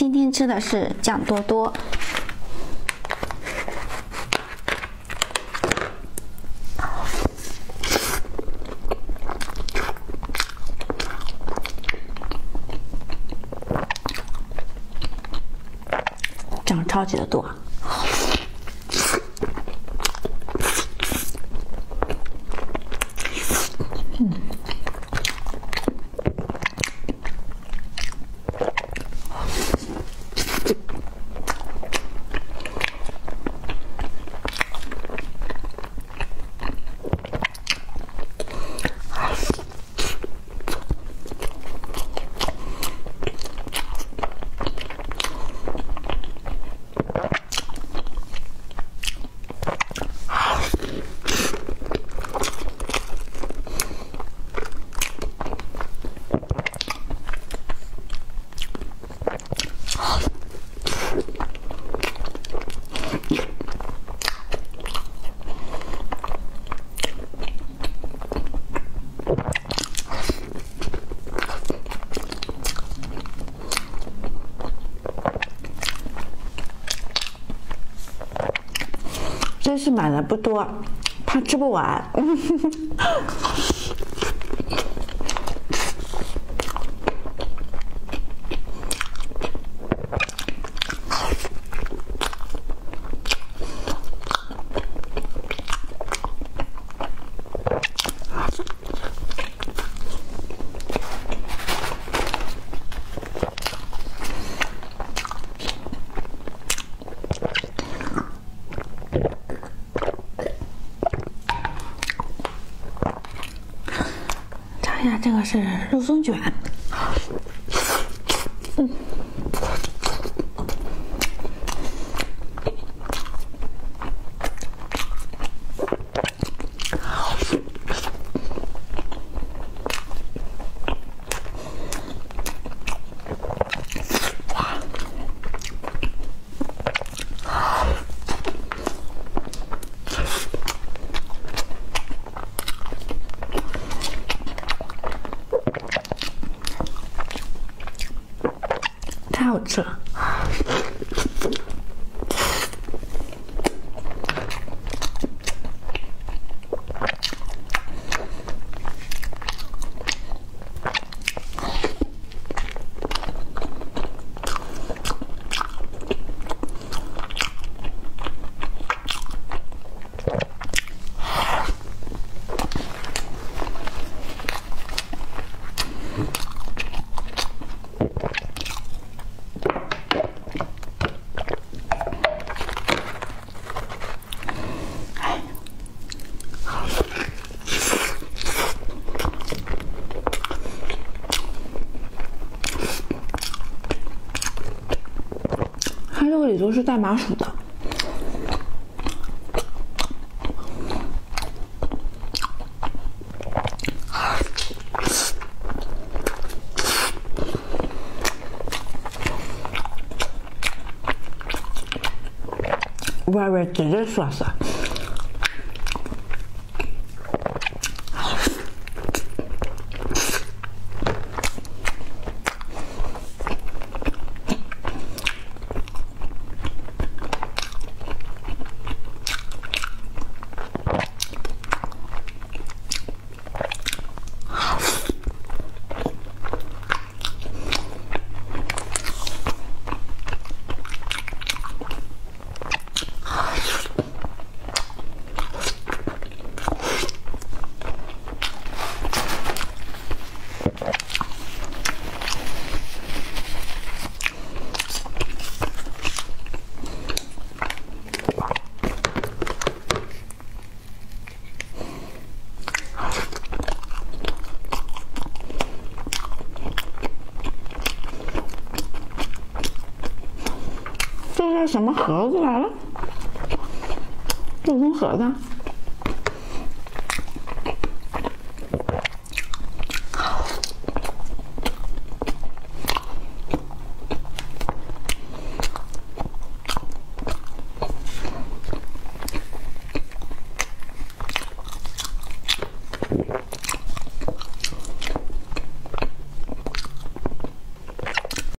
今天吃的是酱多多。酱超级的多。真是买的不多，怕吃不完。尝一下，这个是肉松卷。太好吃了！这个里头是带麻薯的，外边直接刷刷。这是什么盒子来了？肉松盒子。